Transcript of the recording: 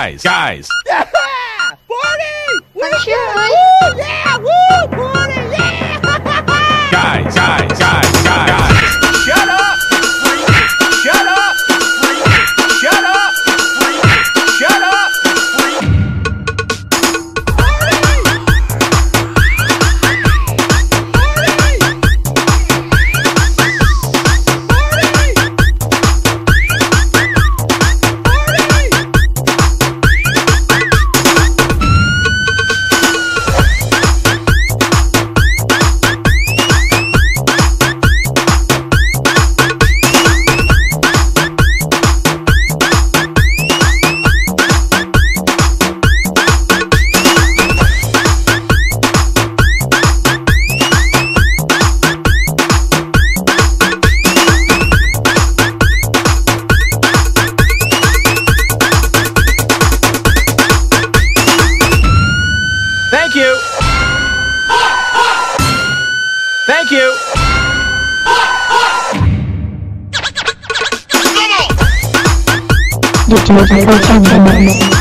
guys, guys. Yeah! Party! I'm sure. Woo! Yeah! Woo! Party! Yeah! Guys, guys, guys, guys. Thank you. Find the